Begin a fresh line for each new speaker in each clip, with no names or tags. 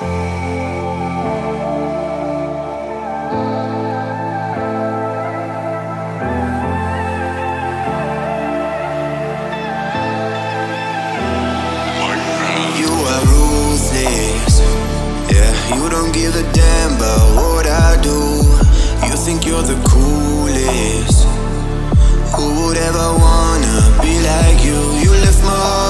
You don't give a damn about what I do. You think you're the coolest. Who would ever wanna be like you? You left my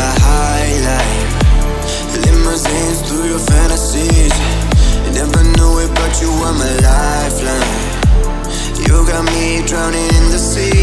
a highlight, Limousines through your fantasies. Never knew it, but you were my lifeline. You got me drowning in the sea.